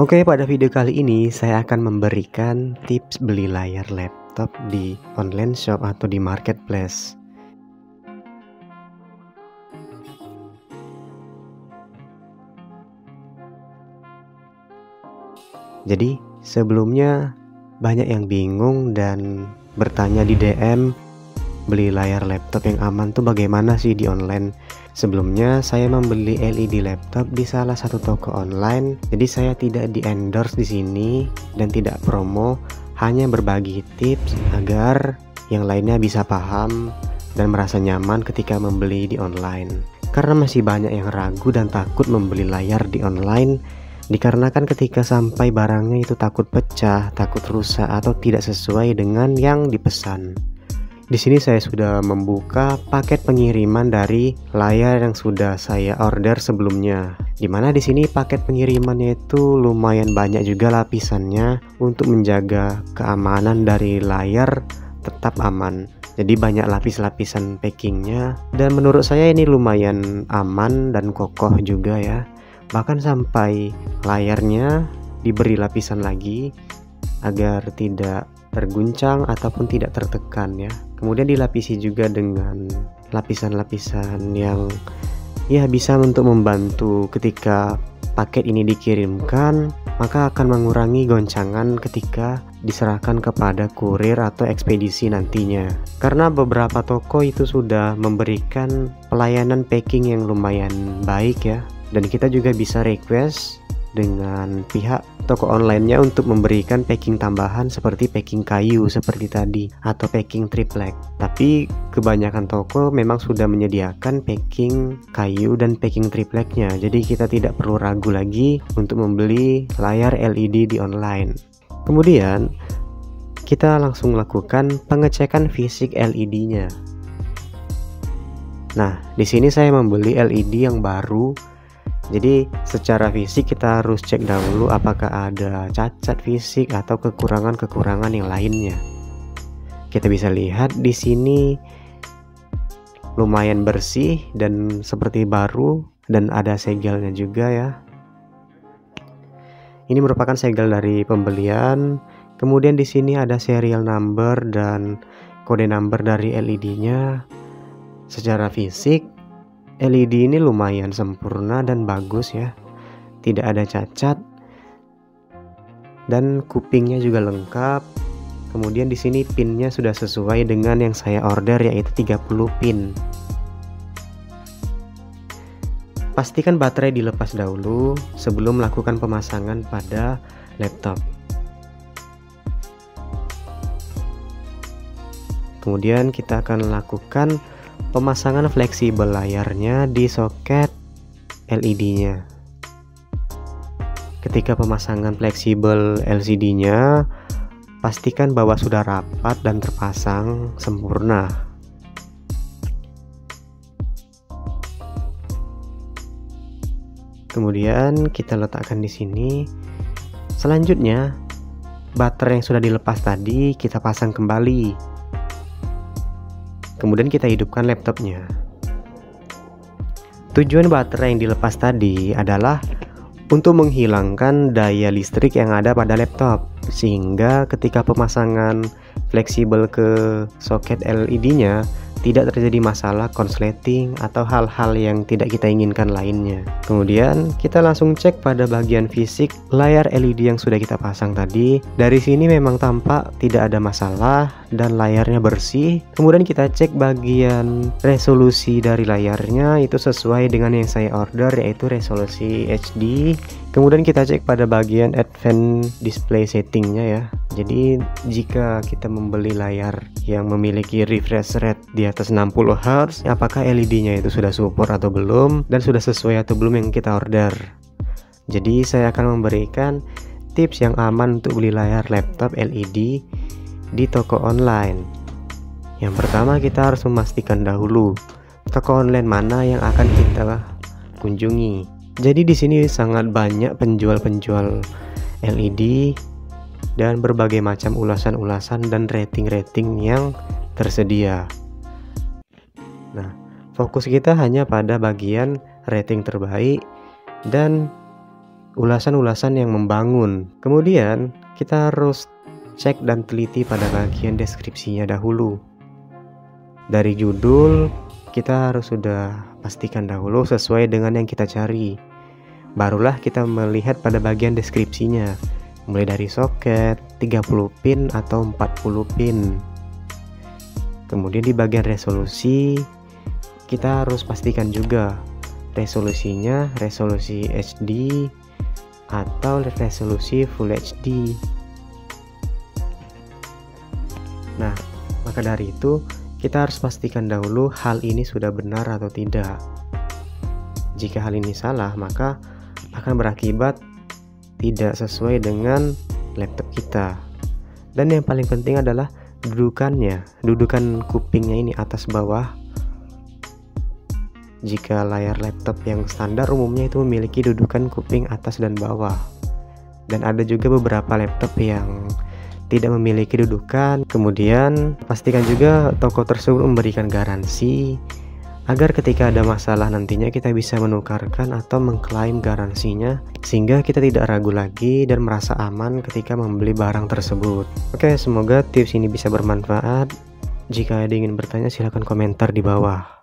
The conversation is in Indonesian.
Oke, pada video kali ini saya akan memberikan tips beli layar laptop di online shop atau di marketplace. Jadi, sebelumnya banyak yang bingung dan bertanya di DM beli layar laptop yang aman tuh bagaimana sih di online Sebelumnya saya membeli LED laptop di salah satu toko online, jadi saya tidak di endorse di sini dan tidak promo, hanya berbagi tips agar yang lainnya bisa paham dan merasa nyaman ketika membeli di online. Karena masih banyak yang ragu dan takut membeli layar di online dikarenakan ketika sampai barangnya itu takut pecah, takut rusak atau tidak sesuai dengan yang dipesan. Di sini saya sudah membuka paket pengiriman dari layar yang sudah saya order sebelumnya. Di mana di sini paket pengirimannya itu lumayan banyak juga lapisannya untuk menjaga keamanan dari layar tetap aman. Jadi banyak lapis-lapisan packingnya dan menurut saya ini lumayan aman dan kokoh juga ya. Bahkan sampai layarnya diberi lapisan lagi agar tidak terguncang ataupun tidak tertekan ya kemudian dilapisi juga dengan lapisan-lapisan yang ya bisa untuk membantu ketika paket ini dikirimkan maka akan mengurangi goncangan ketika diserahkan kepada kurir atau ekspedisi nantinya. Karena beberapa toko itu sudah memberikan pelayanan packing yang lumayan baik ya. Dan kita juga bisa request dengan pihak toko onlinenya untuk memberikan packing tambahan seperti packing kayu seperti tadi atau packing triplek. Tapi kebanyakan toko memang sudah menyediakan packing kayu dan packing tripleknya. Jadi kita tidak perlu ragu lagi untuk membeli layar LED di online. Kemudian kita langsung lakukan pengecekan fisik LED-nya. Nah, di sini saya membeli LED yang baru jadi secara fisik kita harus cek dahulu apakah ada cacat fisik atau kekurangan-kekurangan yang lainnya. Kita bisa lihat di sini lumayan bersih dan seperti baru dan ada segelnya juga ya. Ini merupakan segel dari pembelian. Kemudian di sini ada serial number dan kode number dari LED-nya. Secara fisik LED ini lumayan sempurna dan bagus ya. Tidak ada cacat. Dan kupingnya juga lengkap. Kemudian di sini pinnya sudah sesuai dengan yang saya order yaitu 30 pin. Pastikan baterai dilepas dahulu sebelum melakukan pemasangan pada laptop. Kemudian kita akan lakukan pemasangan fleksibel layarnya di soket LED-nya. Ketika pemasangan fleksibel LCD-nya, pastikan bahwa sudah rapat dan terpasang sempurna. Kemudian kita letakkan di sini. Selanjutnya, baterai yang sudah dilepas tadi kita pasang kembali Kemudian kita hidupkan laptopnya. Tujuan baterai yang dilepas tadi adalah untuk menghilangkan daya listrik yang ada pada laptop sehingga ketika pemasangan fleksibel ke soket LED-nya tidak terjadi masalah konsleting atau hal-hal yang tidak kita inginkan lainnya. Kemudian kita langsung cek pada bagian fisik layar LED yang sudah kita pasang tadi. Dari sini memang tampak tidak ada masalah dan layarnya bersih. Kemudian kita cek bagian resolusi dari layarnya itu sesuai dengan yang saya order yaitu resolusi HD. Kemudian kita cek pada bagian advanced display settingnya ya. Jadi jika kita membeli layar yang memiliki refresh rate di atas 60 Hz, apakah LED-nya itu sudah support atau belum dan sudah sesuai atau belum yang kita order. Jadi saya akan memberikan tips yang aman untuk beli layar laptop LED di toko online. Yang pertama kita harus memastikan dahulu toko online mana yang akan kita kunjungi. Jadi di sini sangat banyak penjual-penjual LED dan berbagai macam ulasan-ulasan dan rating-rating yang tersedia. Nah, fokus kita hanya pada bagian rating terbaik dan ulasan-ulasan yang membangun. Kemudian, kita harus cek dan teliti pada bagian deskripsinya dahulu. Dari judul, kita harus sudah pastikan dahulu sesuai dengan yang kita cari. Barulah kita melihat pada bagian deskripsinya, mulai dari soket, 30 pin atau 40 pin. Kemudian di bagian resolusi, kita harus pastikan juga resolusinya resolusi HD atau resolusi Full HD. Nah, maka dari itu kita harus pastikan dahulu hal ini sudah benar atau tidak. Jika hal ini salah, maka akan berakibat tidak sesuai dengan laptop kita. Dan yang paling penting adalah dudukannya, dudukan kupingnya ini atas bawah. Jika layar laptop yang standar umumnya itu memiliki dudukan kuping atas dan bawah. Dan ada juga beberapa laptop yang tidak memiliki dudukan. Kemudian pastikan juga toko tersebut memberikan garansi agar ketika ada masalah nantinya kita bisa menukarkan atau mengklaim garansinya sehingga kita tidak ragu lagi dan merasa aman ketika membeli barang tersebut. Oke, semoga tips ini bisa bermanfaat. Jika ada ingin bertanya silahkan komentar di bawah.